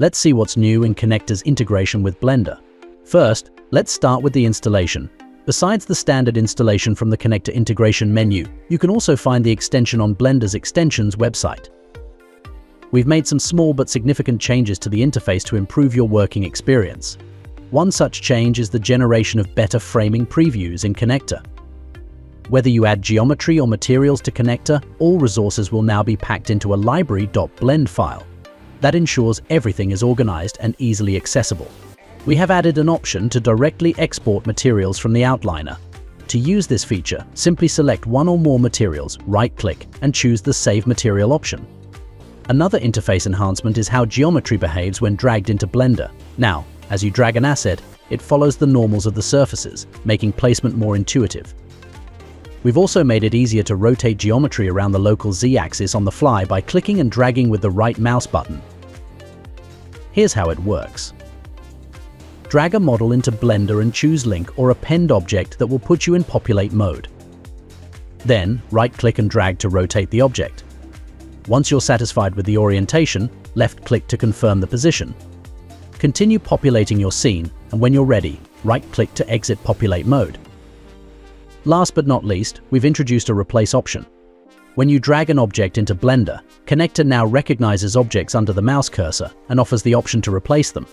Let's see what's new in Connecter's integration with Blender. First, let's start with the installation. Besides the standard installation from the Connecter integration menu, you can also find the extension on Blender's extensions website. We've made some small but significant changes to the interface to improve your working experience. One such change is the generation of better framing previews in Connecter. Whether you add geometry or materials to Connecter, all resources will now be packed into a library.blend file. That ensures everything is organized and easily accessible. We have added an option to directly export materials from the outliner. To use this feature, simply select one or more materials, right-click, and choose the Save Material option. Another interface enhancement is how geometry behaves when dragged into Blender. Now, as you drag an asset, it follows the normals of the surfaces, making placement more intuitive. We've also made it easier to rotate geometry around the local z-axis on the fly by clicking and dragging with the right mouse button. Here's how it works. Drag a model into Blender and choose Link or Append object that will put you in Populate mode. Then, right-click and drag to rotate the object. Once you're satisfied with the orientation, left-click to confirm the position. Continue populating your scene, and when you're ready, right-click to exit Populate mode. Last but not least, we've introduced a replace option. When you drag an object into Blender, Connecter now recognizes objects under the mouse cursor and offers the option to replace them.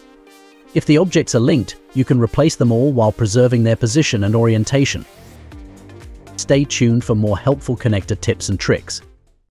If the objects are linked, you can replace them all while preserving their position and orientation. Stay tuned for more helpful Connecter tips and tricks.